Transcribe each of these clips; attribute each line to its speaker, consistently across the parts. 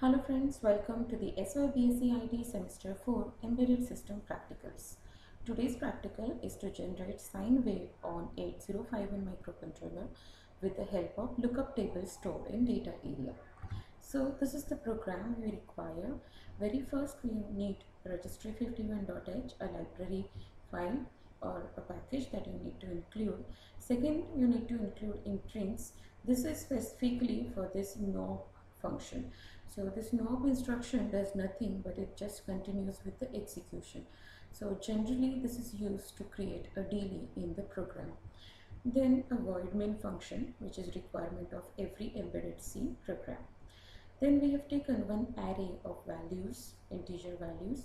Speaker 1: Hello friends, welcome to the SYBSc IT Semester 4 Embedded System Practicals. Today's practical is to generate sine wave on 8051 microcontroller with the help of lookup table stored in data area. So this is the program we require. Very first we need registry51.h, a library file or a package that you need to include. Second, you need to include intrins. This is specifically for this NOP function. So this NOP instruction does nothing but it just continues with the execution. So generally this is used to create a delay in the program. Then a void main function which is requirement of every embedded C program. Then we have taken one array of values, integer values.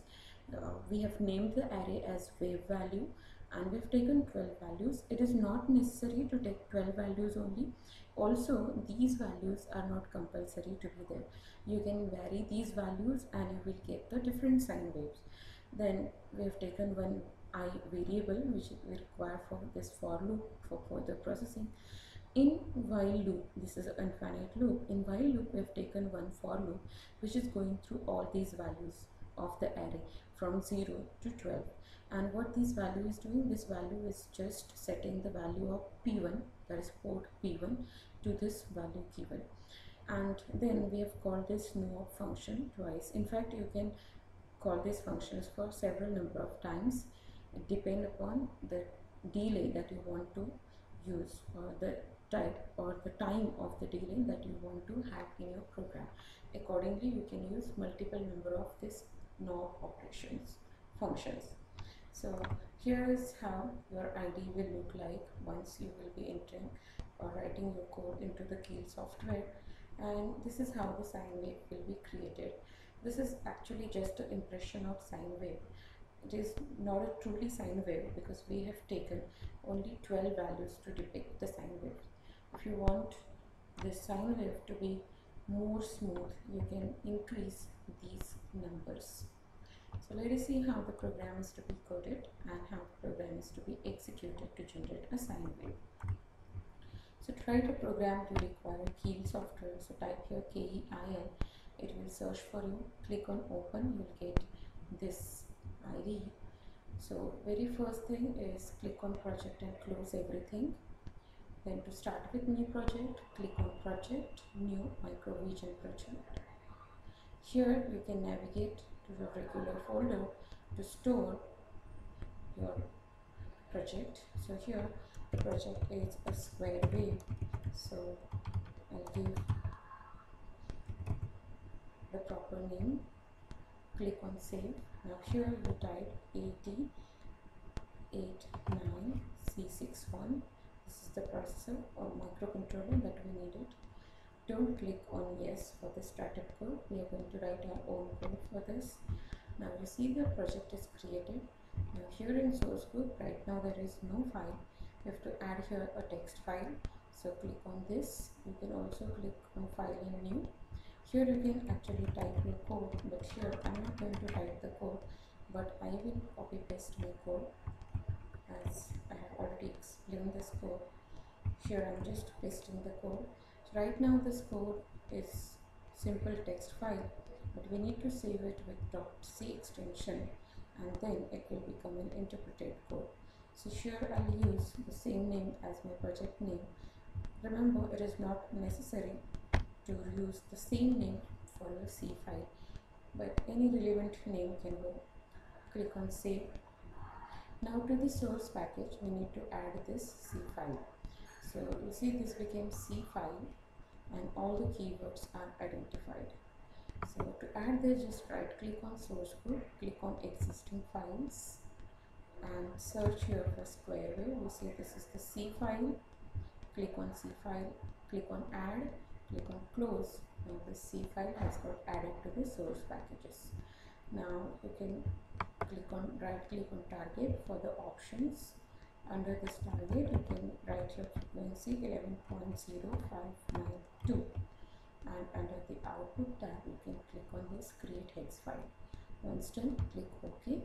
Speaker 1: Uh, we have named the array as wave value and we've taken 12 values. It is not necessary to take 12 values only. Also, these values are not compulsory to be there. You can vary these values and you will get the different sine waves. Then we have taken one i variable which we require for this for loop for further processing. In while loop, this is an infinite loop. In while loop, we have taken one for loop which is going through all these values of the array from 0 to 12 and what this value is doing this value is just setting the value of p1 that is port p1 to this value given. And then we have called this NOP function twice. In fact you can call these functions for several number of times depend upon the delay that you want to use or the type or the time of the delay that you want to have in your program. Accordingly you can use multiple number of this NOP operations functions so here is how your IDE will look like once you will be entering or writing your code into the Keil software and this is how the sine wave will be created. This is actually just an impression of sine wave. It is not a truly sine wave because we have taken only 12 values to depict the sine wave. If you want the sine wave to be more smooth, you can increase these numbers. So let us see how the program is to be coded and how the program is to be executed to generate a sine wave. So try to program you require Keil software. So type here K-E-I-L. It will search for you. Click on open. You'll get this IDE. So very first thing is click on project and close everything. Then to start with new project, click on project, new Micro microvision project. Here you can navigate to the regular folder. To store your project. So here the project is a square wave so I'll give the proper name. Click on save. Now here you type AT89C51 this is the processor or microcontroller that we needed don't click on yes for the startup code we are going to write our own code for this. Now you see the project is created. Now here in source code right now there is no file. You have to add here a text file. So click on this. You can also click on file and new. Here you can actually type your code but here i'm not going to type the code but i will copy paste my code as i have already explained this code. Here i'm just pasting the code right now this code is simple text file but we need to save it with .c extension and then it will become an interpreted code. So here I'll use the same name as my project name. Remember it is not necessary to use the same name for your C file but any relevant name can go. Click on save. Now to the source package we need to add this C file. So you see this became C file and all the keywords are identified. So to add this just right click on source code, click on existing files and search here for square wave. You see this is the C file, click on C file, click on add, click on close and the C file has got added to the source packages. Now you can click on right click on target for the options under this target you can write your frequency 11.0592 and under the output tab you can click on this create hex file. Once done click ok.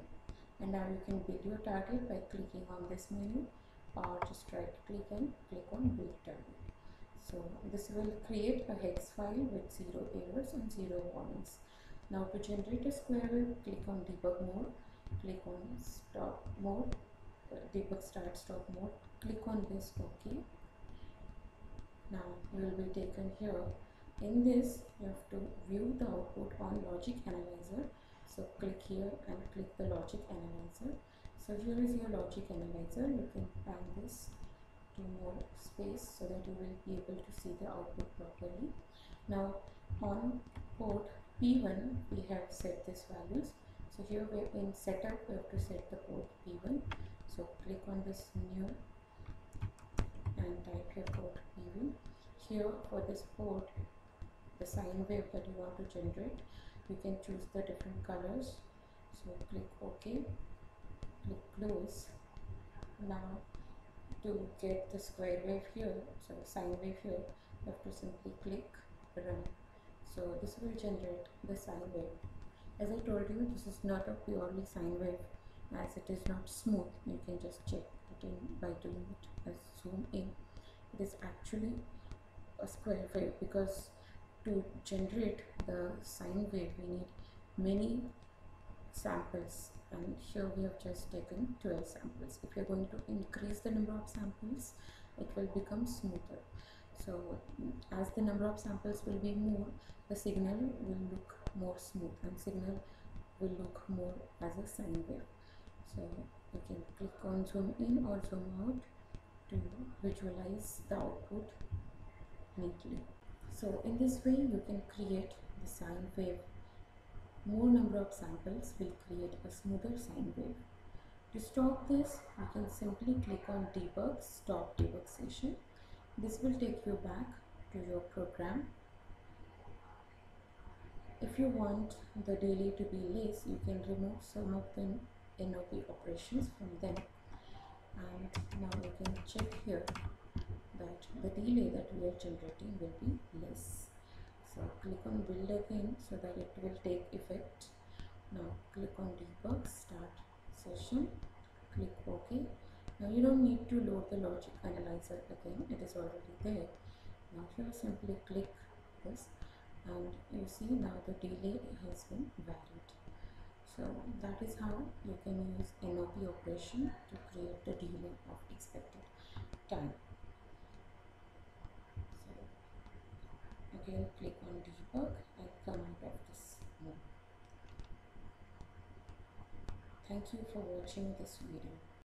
Speaker 1: And now you can build your target by clicking on this menu or just right click and click on build target. So this will create a hex file with zero errors and zero warnings. Now to generate a square wave click on debug mode. Click on stop mode debug start stop mode click on this ok now you will be taken here. In this you have to view the output on logic analyzer. So click here and click the logic analyzer. So here is your logic analyzer. You can pan this to more space so that you will be able to see the output properly. Now on port p1 we have set these values. So here we in setup we have to set the port p1 so click on this new and type here port p1 here for this port the sine wave that you want to generate you can choose the different colors. So click ok click close. Now to get the square wave here so sine wave here you have to simply click run. So this will generate the sine wave. As I told you this is not a purely sine wave as it is not smooth you can just check it in by doing it as zoom in. It is actually a square wave because to generate the sine wave we need many samples. And here we have just taken 12 samples. If you're going to increase the number of samples it will become smoother. So as the number of samples will be more the signal will look more smooth and signal will look more as a sine wave so you can click on zoom in or zoom out to visualize the output neatly. So in this way you can create the sine wave. More number of samples will create a smoother sine wave. To stop this you can simply click on debug stop debug session. This will take you back to your program. If you want the delay to be less you can remove some of the NOP operations from them. And now you can check here that the delay that we are generating will be less. So click on build again so that it will take effect. Now click on debug start session. Click ok. Now you don't need to load the logic analyzer again, it is already there. Now here simply click this. And you see now the delay has been varied. So that is how you can use NOP operation to create the delay of expected time. So again click on debug and come out of this mode. Thank you for watching this video.